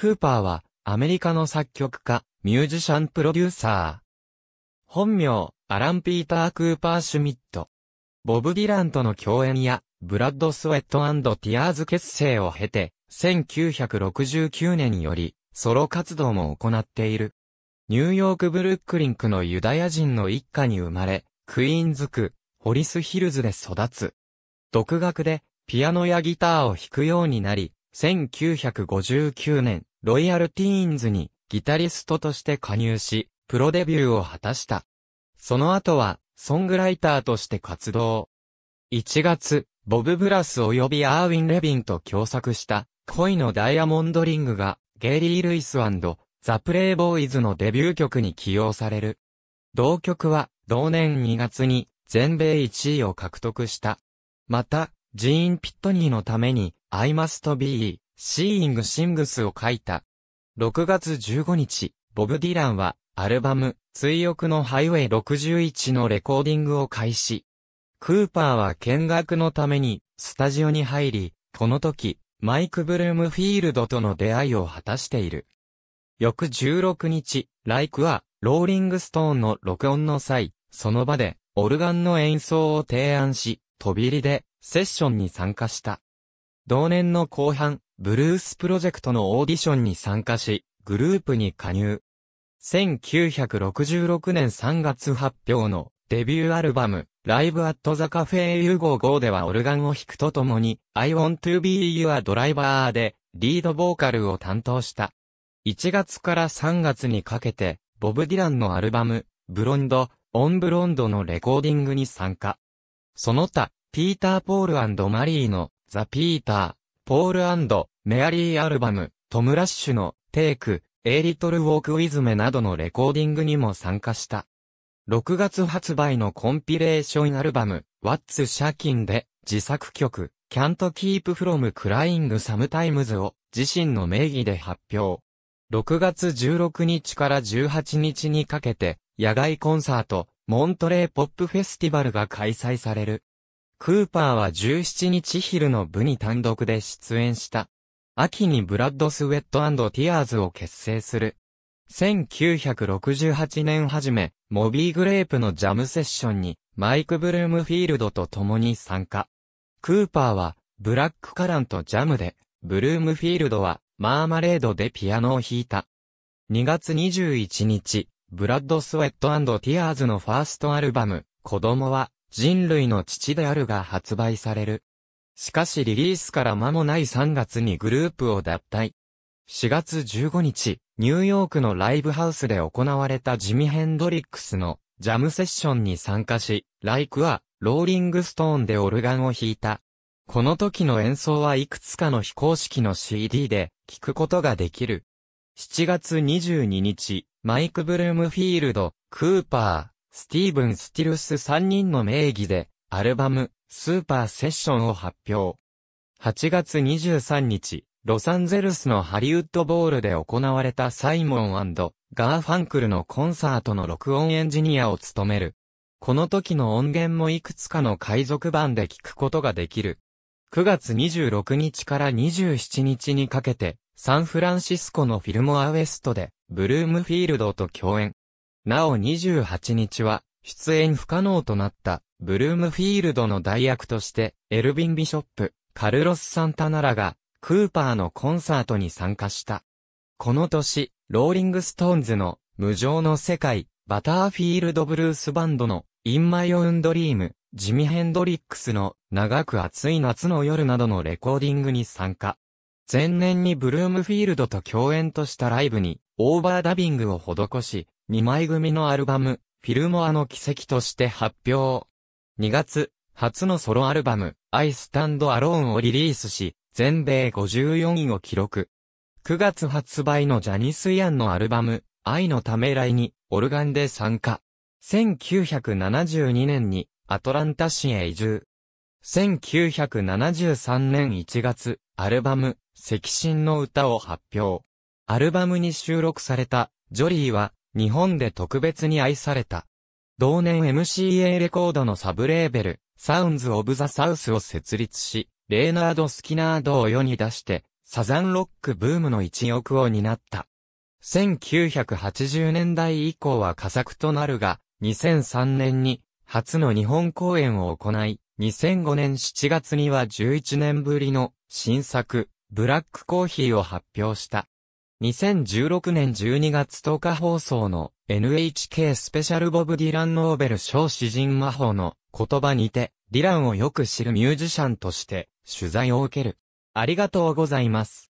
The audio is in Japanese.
クーパーは、アメリカの作曲家、ミュージシャンプロデューサー。本名、アラン・ピーター・クーパー・シュミット。ボブ・ディランとの共演や、ブラッド・スウェットティアーズ結成を経て、1969年より、ソロ活動も行っている。ニューヨークブルックリン区のユダヤ人の一家に生まれ、クイーンズ区、ホリスヒルズで育つ。独学で、ピアノやギターを弾くようになり、1959年、ロイヤルティーンズにギタリストとして加入し、プロデビューを果たした。その後は、ソングライターとして活動。1月、ボブ・ブラス及びアーウィン・レビンと共作した恋のダイヤモンドリングがゲイリー・ルイスザ・プレイボーイズのデビュー曲に起用される。同曲は同年2月に全米1位を獲得した。また、ジーン・ピットニーのために I must be seeing sings を書いた。6月15日、ボブ・ディランはアルバム、追憶のハイウェイ61のレコーディングを開始。クーパーは見学のために、スタジオに入り、この時、マイク・ブルームフィールドとの出会いを果たしている。翌16日、ライクは、ローリングストーンの録音の際、その場で、オルガンの演奏を提案し、飛び入りで、セッションに参加した。同年の後半、ブルースプロジェクトのオーディションに参加し、グループに加入。1966年3月発表のデビューアルバム、ライブアットザカフェユゴーではオルガンを弾くとともに、I want to be your driver でリードボーカルを担当した。1月から3月にかけて、ボブ・ディランのアルバム、ブロンド、オンブロンドのレコーディングに参加。その他、ピーター・ポールマリーのザ・ピーター、ポールメアリーアルバム、トム・ラッシュのテイク、エイリトル・ウォーク・ウィズメなどのレコーディングにも参加した。6月発売のコンピレーションアルバム、What's シャキンで自作曲、Can't Keep From Crying Sometimes を自身の名義で発表。6月16日から18日にかけて、野外コンサート、モントレーポップフェスティバルが開催される。クーパーは17日昼の部に単独で出演した。秋にブラッドスウェットティアーズを結成する。1968年初め、モビーグレープのジャムセッションに、マイク・ブルームフィールドと共に参加。クーパーは、ブラックカランとジャムで、ブルームフィールドは、マーマレードでピアノを弾いた。2月21日、ブラッドスウェットティアーズのファーストアルバム、子供は、人類の父であるが発売される。しかしリリースから間もない3月にグループを脱退。4月15日、ニューヨークのライブハウスで行われたジミ・ヘンドリックスのジャムセッションに参加し、ライクはローリングストーンでオルガンを弾いた。この時の演奏はいくつかの非公式の CD で聴くことができる。7月22日、マイク・ブルームフィールド、クーパー、スティーブン・スティルス3人の名義で、アルバム、スーパーセッションを発表。8月23日、ロサンゼルスのハリウッドボールで行われたサイモンガーファンクルのコンサートの録音エンジニアを務める。この時の音源もいくつかの海賊版で聞くことができる。9月26日から27日にかけて、サンフランシスコのフィルモアウェストで、ブルームフィールドと共演。なお28日は、出演不可能となったブルームフィールドの代役として、エルビン・ビショップ、カルロス・サンタナラが、クーパーのコンサートに参加した。この年、ローリング・ストーンズの、無常の世界、バターフィールド・ブルースバンドの、 In My Own Dream、ジミ・ヘンドリックスの、長く暑い夏の夜などのレコーディングに参加。前年にブルームフィールドと共演としたライブに、オーバーダビングを施し、2枚組のアルバム、フィルモアの奇跡として発表。2月、初のソロアルバム、I Stand Alone をリリースし、全米54位を記録。9月発売のジャニス・イアンのアルバム、愛のためらいに、オルガンで参加。1972年に、アトランタ市へ移住。1973年1月、アルバム、赤心の歌を発表。アルバムに収録された、ジョリーは、日本で特別に愛された。同年 MCA レコードのサブレーベル、サウンズ・オブ・ザ・サウスを設立し、レーナード・スキナードを世に出して、サザンロックブームの一翼を担った。1980年代以降は佳作となるが、2003年に初の日本公演を行い、2005年7月には11年ぶりの新作、ブラックコーヒーを発表した。2016年12月10日放送の NHK スペシャルボブ・ディラン・ノーベル賞詩人魔法の言葉にて、ディランをよく知るミュージシャンとして取材を受ける。ありがとうございます。